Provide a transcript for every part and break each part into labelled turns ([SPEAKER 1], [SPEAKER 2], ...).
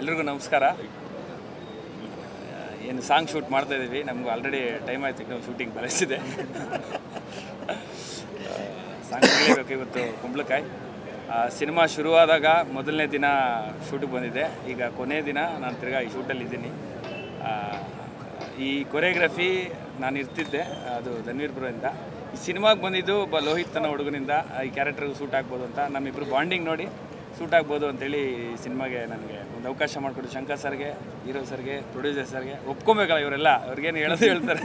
[SPEAKER 1] ಎಲ್ರಿಗೂ ನಮಸ್ಕಾರ. ಏನು ಸಾಂಗ್ ಶೂಟ್ ಮಾಡ್ತಾ ಇದ್ದೀವಿ. ನಮ್ಗೆ ಆಲ್ರೆಡಿ ಟೈಮ್ ಆಯ್ತು ನಾವು ಶೂಟಿಂಗ್ ಬಳಸಿದೆ ಸಾಂಗ್ ಕೇಳಬೇಕು ಇವತ್ತು ಕುಂಬಳಕಾಯಿ. ಸಿನಿಮಾ ಶುರುವಾದಾಗ ಮೊದಲನೇ ದಿನ ಶೂಟಿಗೆ ಬಂದಿದೆ ಈಗ ಕೊನೆ ದಿನ ನಾನು ತಿರ್ಗಾ ಈ ಶೂಟಲ್ಲಿ ಇದ್ದೀನಿ ಈ ಕೊರಿಯೋಗ್ರಫಿ ನಾನು ಇರ್ತಿದ್ದೆ, ಅದು ಧನ್ವೀರ್ಪುರದಿಂದ ಈ ಸಿನಿಮಾಗೆ ಬಂದಿದ್ದು ಒಬ್ಬ ಲೋಹಿತ್ ತನ್ನ ಹುಡುಗನಿಂದ, ಈ ಕ್ಯಾರೆಕ್ಟರ್ಗೆ ಸೂಟ್ ಆಗ್ಬೋದು ಅಂತ. ನಮ್ಮಿಬ್ಬರು ಬಾಂಡಿಂಗ್ ನೋಡಿ ಸೂಟ್ ಆಗ್ಬೋದು ಅಂತೇಳಿ ಈ ಸಿನಿಮಾಗೆ ನನಗೆ ಒಂದು ಅವಕಾಶ ಮಾಡಿಕೊಡು ಶಂಕರ್ ಸರ್ಗೆ, ಹೀರೋ ಸರ್ಗೆ, ಪ್ರೊಡ್ಯೂಸರ್ ಸರ್ಗೆ. ಒಪ್ಕೊಬೇಕಲ್ಲ ಇವರೆಲ್ಲ, ಅವ್ರಿಗೇನು ಹೇಳೋದು ಹೇಳ್ತಾರೆ.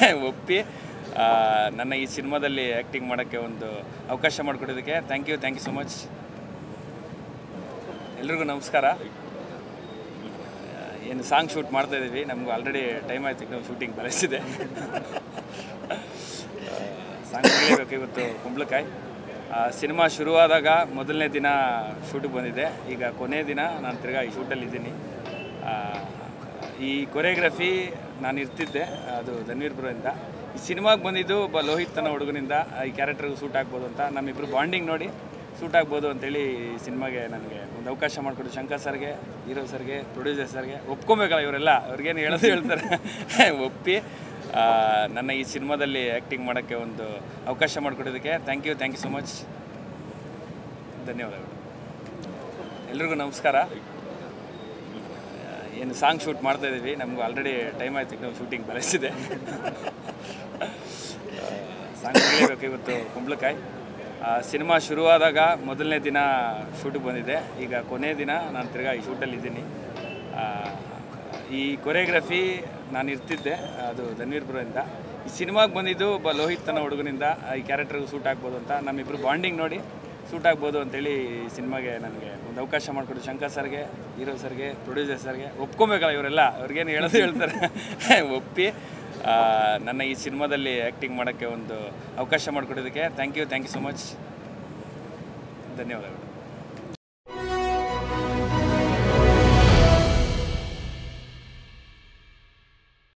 [SPEAKER 1] ಒಪ್ಪಿ ನನ್ನ ಈ ಸಿನಿಮಾದಲ್ಲಿ ಆ್ಯಕ್ಟಿಂಗ್ ಮಾಡೋಕ್ಕೆ ಒಂದು ಅವಕಾಶ ಮಾಡಿಕೊಡೋದಕ್ಕೆ thank you thank you so much ಎಲ್ರಿಗೂ ನಮಸ್ಕಾರ. ಏನು ಸಾಂಗ್ ಶೂಟ್ ಮಾಡ್ತಾ ಇದ್ದೀವಿ. ನಮಗೂ ಆಲ್ರೆಡಿ ಟೈಮ್ ಆಯ್ತು ನಾವು ಶೂಟಿಂಗ್ ಬರೆಸಿದೆ ಸಾಂಗ್ ಇವತ್ತು ಕುಂಬಳಕಾಯಿ. ಸಿನಿಮಾ ಶುರುವಾದಾಗ ಮೊದಲನೇ ದಿನ ಶೂಟಿಗೆ ಬಂದಿದೆ. ಈಗ ಕೊನೆಯ ದಿನ ನಾನು ತಿರ್ಗಾ ಈ ಶೂಟಲ್ಲಿ ಇದ್ದೀನಿ. ಆ, ಈ ಕೊರಿಯೋಗ್ರಫಿ ನಾನು ಇರ್ತಿದ್ದೆ ಅದು ಧನ್ವೀರ್ಪುರದಿಂದ ಈ ಸಿನಿಮಾಗೆ ಬಂದಿದ್ದು ಒಬ್ಬ ಲೋಹಿತ್ ತನ್ನ ಹುಡುಗನಿಂದ ಈ ಕ್ಯಾರೆಕ್ಟರ್ಗೆ ಸೂಟ್ ಆಗ್ಬೋದು ಅಂತ. ನಮ್ಮಿಬ್ಬರು ಬಾಂಡಿಂಗ್ ನೋಡಿ ಸೂಟ್ ಆಗ್ಬೋದು ಅಂತೇಳಿ ಈ ಸಿನಿಮಾಗೆ ನನಗೆ ಒಂದು ಅವಕಾಶ ಮಾಡಿಕೊಟ್ಟು ಶಂಕರ್ ಸರ್ಗೆ ಹೀರೋ ಸರ್ಗೆ ಪ್ರೊಡ್ಯೂಸರ್ ಸರ್ಗೆ. ಒಪ್ಕೊಬೇಕಲ್ಲ ಇವರೆಲ್ಲ. ಅವ್ರಿಗೇನು ಹೇಳೋದು ಹೇಳ್ತಾರೆ. ಒಪ್ಪಿ ನನ್ನ ಈ ಸಿನಿಮಾದಲ್ಲಿ ಆ್ಯಕ್ಟಿಂಗ್ ಮಾಡೋಕ್ಕೆ ಒಂದು ಅವಕಾಶ ಮಾಡಿಕೊಡೋದಕ್ಕೆ thank you thank you so much ಧನ್ಯವಾದಗಳು. ಎಲ್ರಿಗೂ ನಮಸ್ಕಾರ. ಏನು ಸಾಂಗ್ ಶೂಟ್ ಮಾಡ್ತಾ ಇದ್ದೀವಿ. ನಮಗೂ ಆಲ್ರೆಡಿ ಟೈಮ್ ಆಯ್ತು ನಾವು ಶೂಟಿಂಗ್ ಬರೆಸಿದೆ. ಸಾಂಗ್ ಕೇಳಬೇಕು ಇವತ್ತು ಕುಂಬಳಕಾಯಿ. ಸಿನಿಮಾ ಶುರುವಾದಾಗ ಮೊದಲನೇ ದಿನ ಶೂಟಿಗೆ ಬಂದಿದೆ. ಈಗ ಕೊನೆ ದಿನ ನಾನು ತಿರ್ಗಾ ಈ ಶೂಟಲ್ಲಿ ಇದ್ದೀನಿ. ಈ ಕೊರಿಯೋಗ್ರಫಿ ನಾನು ಇರ್ತಿದ್ದೆ, ಅದು ಧನ್ವೀರ್ಪುರದಿಂದ ಈ ಸಿನಿಮಾಗೆ ಬಂದಿದ್ದು ಒಬ್ಬ ಲೋಹಿತ್ ತನ್ನ ಹುಡುಗನಿಂದ ಈ ಕ್ಯಾರೆಕ್ಟರ್ಗೆ ಸೂಟ್ ಆಗ್ಬೋದು ಅಂತ. ನಮ್ಮಿಬ್ಬರು ಬಾಂಡಿಂಗ್ ನೋಡಿ ಸೂಟ್ ಆಗ್ಬೋದು ಅಂತೇಳಿ ಈ ಸಿನಿಮಾಗೆ ನನಗೆ ಒಂದು ಅವಕಾಶ ಮಾಡಿಕೊಟ್ಟು ಶಂಕರ್ ಸರ್ಗೆ, ಹೀರೋ ಸರ್ಗೆ, ಪ್ರೊಡ್ಯೂಸರ್ ಸರ್ಗೆ. ಒಪ್ಕೊಬೇಕಲ್ಲ ಇವರೆಲ್ಲ, ಅವ್ರಿಗೇನು ಹೇಳೋದು ಹೇಳ್ತಾರೆ. ಒಪ್ಪಿ ನನ್ನ ಈ ಸಿನಿಮಾದಲ್ಲಿ ಆ್ಯಕ್ಟಿಂಗ್ ಮಾಡೋಕ್ಕೆ ಒಂದು ಅವಕಾಶ ಮಾಡಿಕೊಡೋದಕ್ಕೆ thank you thank you so much ಧನ್ಯವಾದಗಳು.